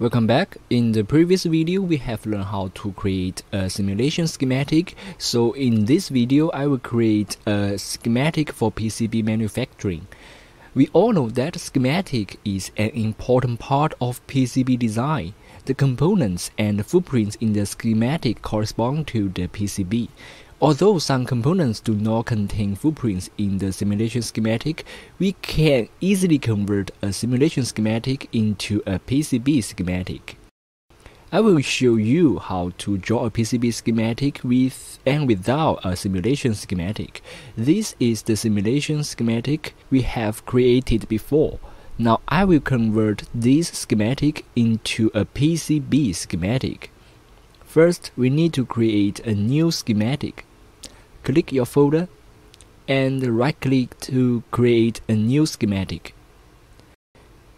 Welcome back. In the previous video, we have learned how to create a simulation schematic. So in this video, I will create a schematic for PCB manufacturing. We all know that schematic is an important part of PCB design. The components and footprints in the schematic correspond to the PCB. Although some components do not contain footprints in the simulation schematic, we can easily convert a simulation schematic into a PCB schematic. I will show you how to draw a PCB schematic with and without a simulation schematic. This is the simulation schematic we have created before. Now I will convert this schematic into a PCB schematic. First, we need to create a new schematic click your folder and right click to create a new schematic.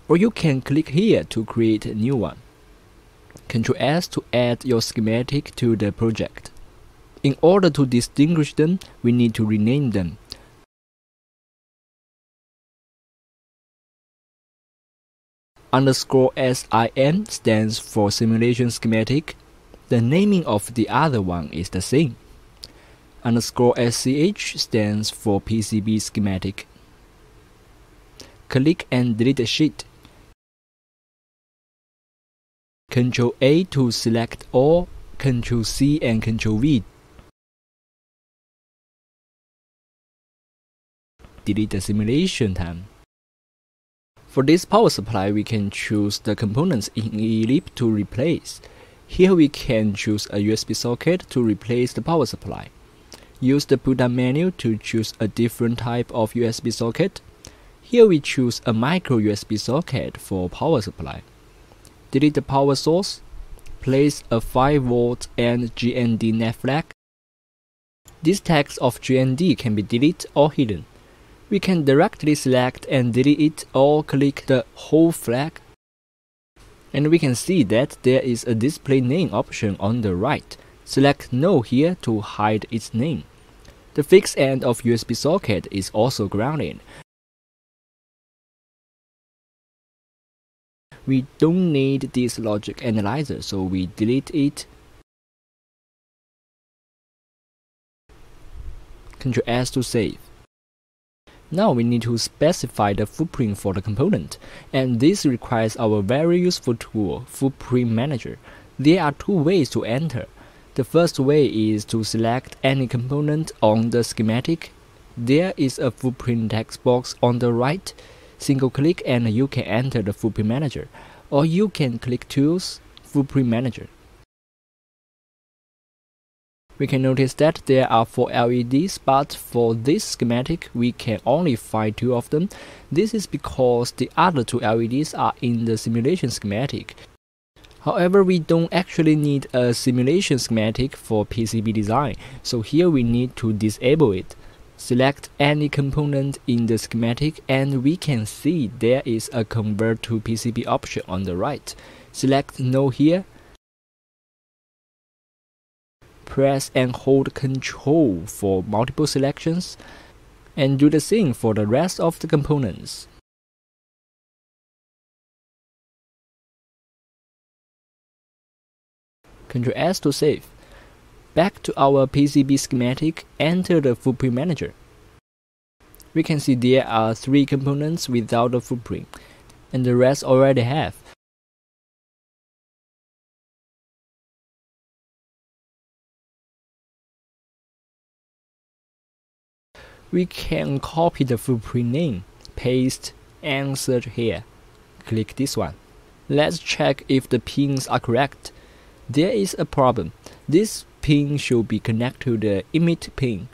Or you can click here to create a new one. Ctrl S to add your schematic to the project. In order to distinguish them, we need to rename them. Underscore SIM stands for simulation schematic. The naming of the other one is the same underscore SCH stands for PCB schematic. Click and delete the sheet. Ctrl A to select all, Ctrl C and Ctrl V. Delete the simulation time. For this power supply, we can choose the components in EELib to replace. Here we can choose a USB socket to replace the power supply. Use the pull-down menu to choose a different type of USB socket. Here we choose a micro USB socket for power supply. Delete the power source. Place a 5V and GND NAND flag. This text of GND can be deleted or hidden. We can directly select and delete it or click the whole flag. And we can see that there is a display name option on the right. Select No here to hide its name. The fixed end of USB socket is also grounded. We don't need this logic analyzer, so we delete it. Ctrl S to save. Now we need to specify the footprint for the component, and this requires our very useful tool, Footprint Manager. There are two ways to enter. The first way is to select any component on the schematic. There is a footprint text box on the right. Single click and you can enter the footprint manager. Or you can click Tools, Footprint Manager. We can notice that there are four LEDs, but for this schematic, we can only find two of them. This is because the other two LEDs are in the simulation schematic. However, we don't actually need a simulation schematic for PCB design, so here we need to disable it. Select any component in the schematic and we can see there is a convert to PCB option on the right. Select no here. Press and hold Ctrl for multiple selections and do the same for the rest of the components. Ctrl S to save. Back to our PCB schematic, enter the footprint manager. We can see there are three components without a footprint, and the rest already have. We can copy the footprint name, paste, and search here. Click this one. Let's check if the pins are correct there is a problem. This pin should be connected to the emit pin.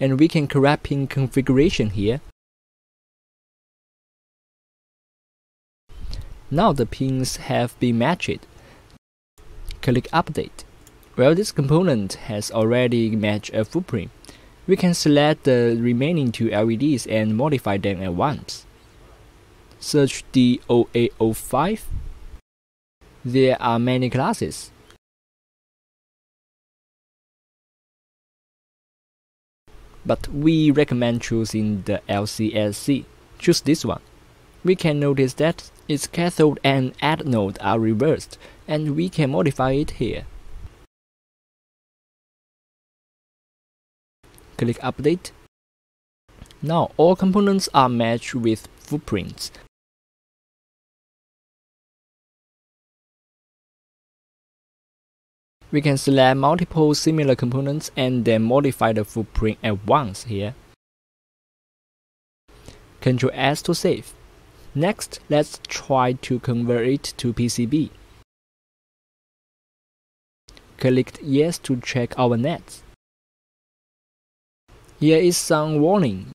And we can correct pin configuration here. Now the pins have been matched. Click Update. Well, this component has already matched a footprint. We can select the remaining two LEDs and modify them at once. Search D0805 there are many classes. But we recommend choosing the LCSC. Choose this one. we can notice that its cathode and anode are reversed, and we can modify it here. Click Update. Now all components are matched with footprints. We can select multiple similar components and then modify the footprint at once here. Ctrl S to save. Next, let's try to convert it to PCB. Click Yes to check our nets. Here is some warning.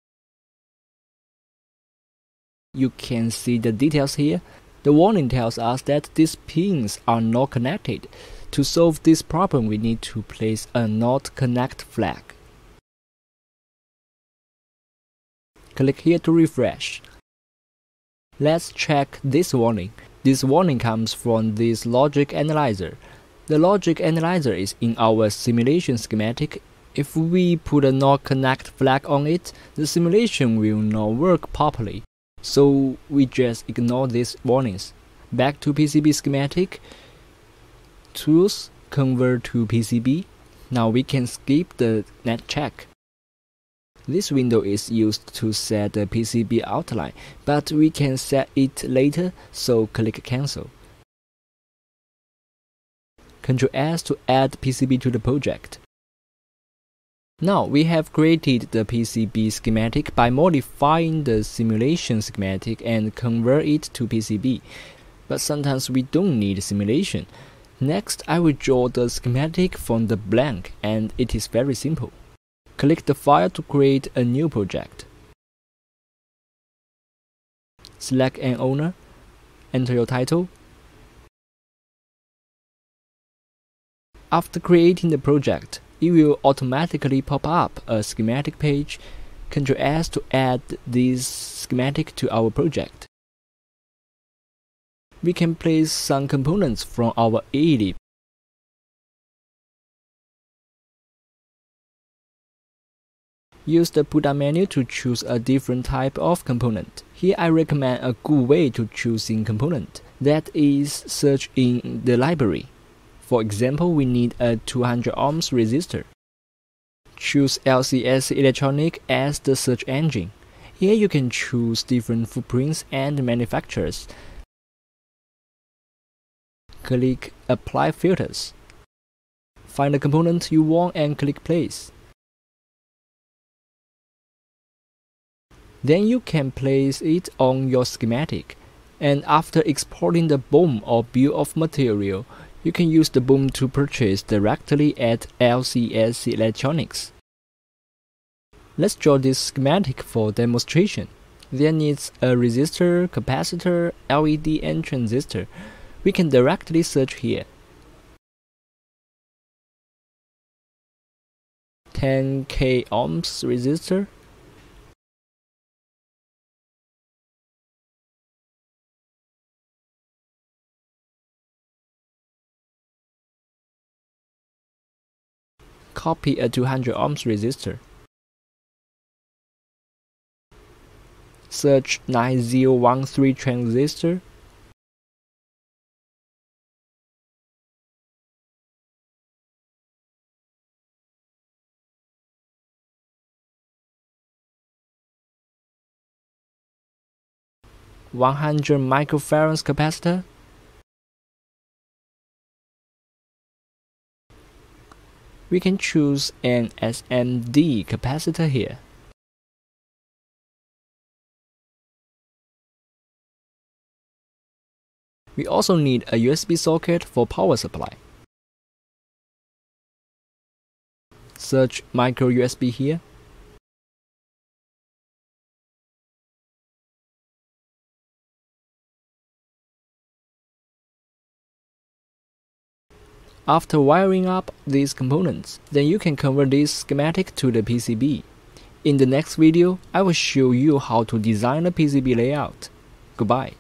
You can see the details here. The warning tells us that these pins are not connected, to solve this problem, we need to place a not connect flag. Click here to refresh. Let's check this warning. This warning comes from this logic analyzer. The logic analyzer is in our simulation schematic. If we put a not connect flag on it, the simulation will not work properly. So we just ignore these warnings. Back to PCB schematic, tools convert to PCB. Now we can skip the net check. This window is used to set the PCB outline, but we can set it later, so click cancel. Ctrl S to add PCB to the project. Now we have created the PCB schematic by modifying the simulation schematic and convert it to PCB. But sometimes we don't need simulation. Next, I will draw the schematic from the blank and it is very simple. Click the file to create a new project. Select an owner, enter your title. After creating the project, it will automatically pop up a schematic page. Ctrl S to add this schematic to our project we can place some components from our EELib. Use the pull-down menu to choose a different type of component. Here I recommend a good way to choosing component, that is search in the library. For example, we need a 200 ohms resistor. Choose LCSC Electronic as the search engine. Here you can choose different footprints and manufacturers click Apply Filters. Find the component you want and click Place. Then you can place it on your schematic. And after exporting the BOM or bill of material, you can use the BOM to purchase directly at LCSC Electronics. Let's draw this schematic for demonstration. There needs a resistor, capacitor, LED and transistor we can directly search here. 10k ohms resistor. Copy a 200 ohms resistor. Search 9013 transistor one hundred microfarads capacitor we can choose an SMD capacitor here. We also need a USB socket for power supply. Search micro USB here. After wiring up these components, then you can convert this schematic to the PCB. In the next video, I will show you how to design a PCB layout. Goodbye.